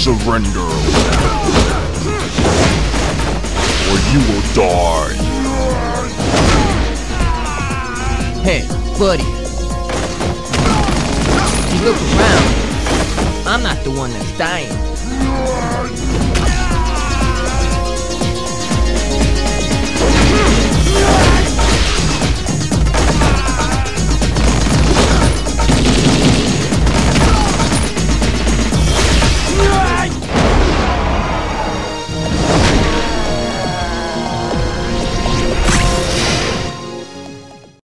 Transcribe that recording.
Surrender. Or you will die. Hey, buddy. You look around, I'm not the one that's dying.